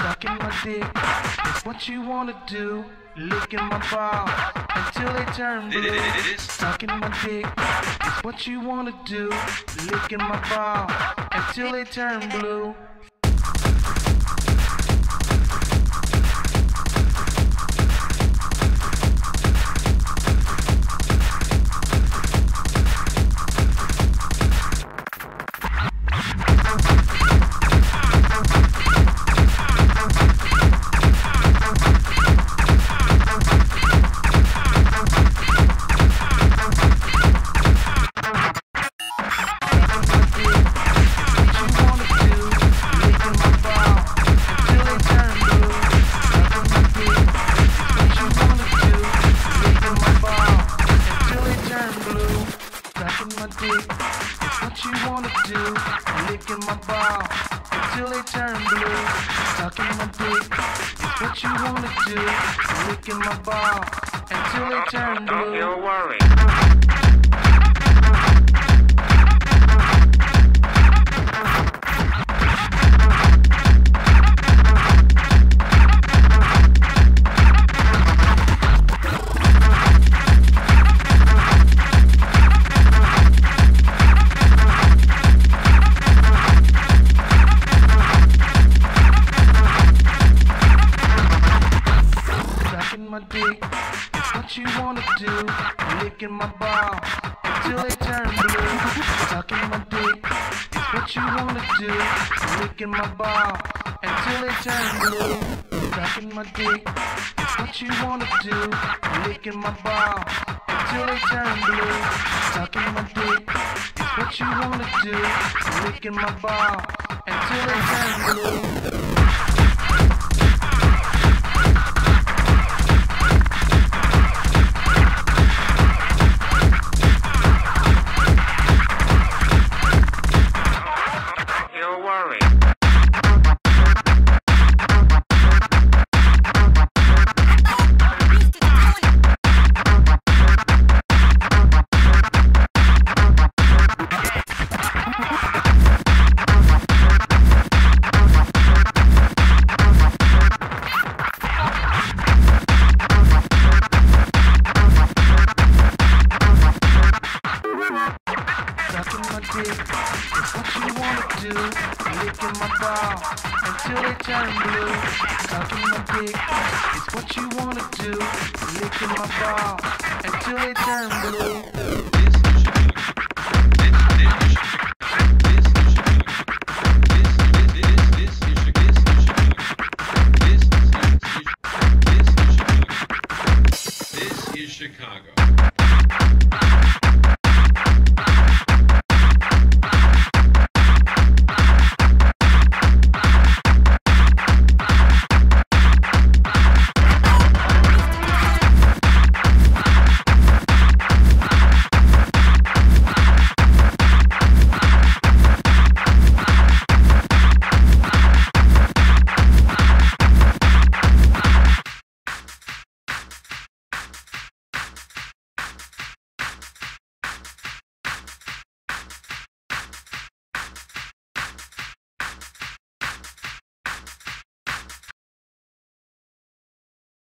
Sucking my dick, it's what you wanna do. Licking my ball until they turn blue. Sucking my dick, it's what you wanna do. Licking my ball until they turn blue. Licking my ball until they turn blue. Sucking my dick, what you wanna do. Licking my ball until they turn blue. Don't you worry. My dick, it's what you wanna do. Licking my ball until they turn blue. Sucking my dick, it's what you wanna do. Licking my ball until they turn blue. Sucking my dick, it's what you wanna do. Licking my ball until they turn blue. Sucking my dick, it's what you wanna do. Licking my ball until they turn blue. Ball until they turn blue. Sucking my dick, it's what you wanna do. Licking my ball until they turn blue. This is Chicago. This is Chicago.